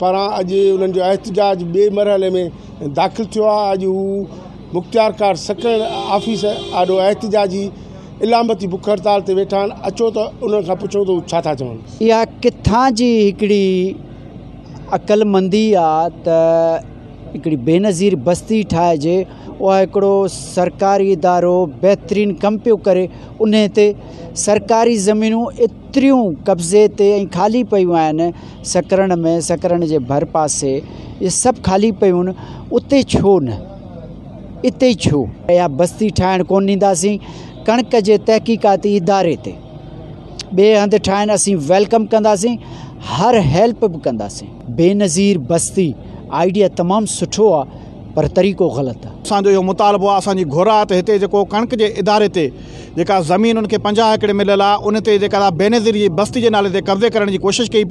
पारां अॼु उन्हनि जो एतिजाज ॿिए मरहले में दाख़िल थियो आहे अॼु हू कार सकर ऑफिस आॾो एहतजाजी इलामती बुख हड़ताल ताल ते वेठा आहिनि अचो त उन्हनि खां पुछूं त छा था चवनि इहा किथां जी अक़लमंदी आहे بے نظیر بستی ٹھاہجڑو سرکاری اداروں بہترین کم پہ کرے ان سرکاری زمینوں ایتر قبضے سے خالی پی سر میں سکر کے بھر پاس یہ سب خالی پی ات ن ات ہی چھو اب بستی ٹھائیں کون ڈی کنک کے تحقیقاتی ادارے تھی بے ہند ٹھائن اسی ویلکم کرپ بھی کندیں بے نظیر بستی آئیڈیا تمام سٹوا پر طریق غلط ہے اصانو یہ مطالبہ ابھی گھوڑا تو کنک کے ادارے سے زمین ان کے پنجا ایکڑے ملتے جا بے نظری بستی کے نالے قبضے کرنے کی کوشش کی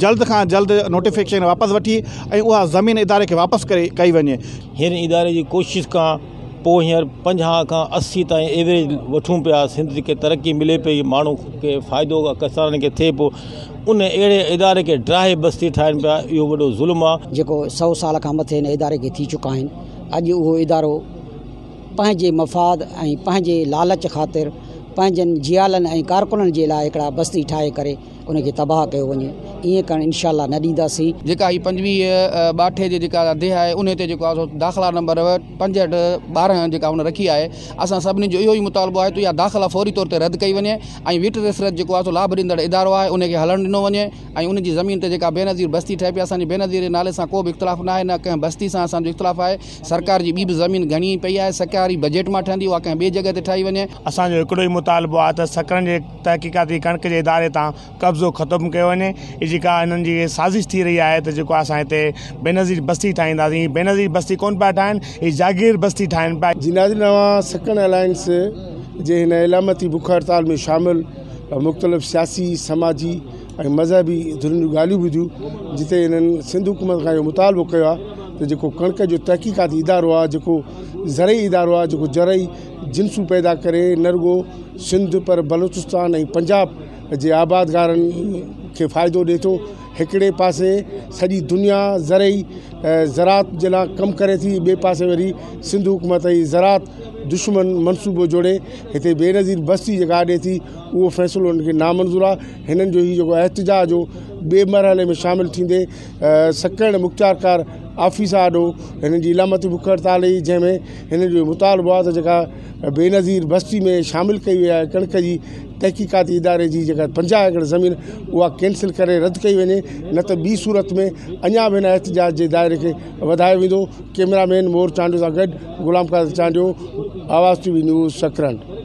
جلد کا جلد نوٹفیکیشن واپس ویسا زمین ادارے کے واپس کری کئی وجے ادارے کی کوشش کا पोइ हींअर पंजाह खां असी ताईं एवरेज वठूं पिया सिंध खे तरक़ी मिले पई माण्हू खे फ़ाइदो कसाननि खे थिए पियो उन अहिड़े इदारे खे ड्राहे बस्ती ठाहिनि पिया इहो वॾो ज़ुल्म आहे जेको सौ साल खां मथे हिन इदारे खे थी चुका आहिनि अॼु उहो इदारो पंहिंजे मफ़ाद ऐं पंहिंजे लालच ख़ातिर جلن کارکن کے لئے بستی تباہ کری پنجو باٹے دھی ہے ان داخلہ نمبر پنج بارہ رکھی ہے سبھی جو مطالبہ ہے تو یہ داخلہ فوری طور پر رد کی ویٹ رسرت لا دوں ہلن ڈنو و زمین بے نظیر بستی پہ بے نظیر نالے سے کو بھی اختلاف نہ کئی بستی سے اختلاف ہے سرکار کی زمین گھنی پیسہ بجٹ میں मुतालबो आहे त सकड़नि जे तहक़ीक़ाती कणिक जे इदारे तां कब्ज़ो ख़तमु कयो वञे हीअ जेका हिननि जी साज़िश थी रही आहे त जेको आहे असां हिते बेनज़ीर बस्ती ठाहींदासीं बेनज़ीर बस्ती कोन्ह पिया ठाहिनि हीअ जागीर बस्ती ठाहिनि पिया जीनाज़ी तव्हां सकड़ जे हिन इलामती बुख हड़ताल में शामिलु मुख़्तलिफ़ सियासी समाजी ऐं मज़हबी धुरुनि जी ॻाल्हियूं ॿुधियूं जिते हिननि सिंधु हुकूमत खां मुतालबो कयो त जेको कणिक जो तहक़ीक़ाती इदारो आहे जेको ज़री इदारो आहे जेको ज़री जिनसू पैदा करे नरगो सिंध पर बलोचिस्तान ऐं पंजाब जे आबादगारनि खे फ़ाइदो ॾिए थो हिकिड़े पासे सॼी दुनिया ज़रई ज़रात जे लाइ कमु करे थी ॿिए पासे वरी सिंधु हुकूमत जी ज़रात दुश्मन मनसूबो जोड़े हिते बेनज़ीर बस्ती जेका ॾे थी उहो फ़ैसिलो उनखे नामंज़ूर आहे हिननि जो इहो जेको एतिजाज हो बेमरहले में शामिलु थींदे सकैण मुख़्तियारकारु ऑफिस आहे ॾोहो हिननि जी इलामती हुई जंहिंमें हिननि जो मुतालबो आहे त जेका बेनज़ीर बस्ती में शामिलु कई वई आहे कणिक जी तहक़ीक़ाती इदारे जी जेका पंजाहु एकड़ ज़मीन उहा कैंसिल करे रद्द कई वञे न त ॿी सूरत में अञा बि हिन एहतजाज जे दाइरे खे वधायो वेंदो कैमरामैन मोर चांडियो सां गॾु गुलाम कादर चांडो आवाज़ टी वी न्यूज़ सकरंड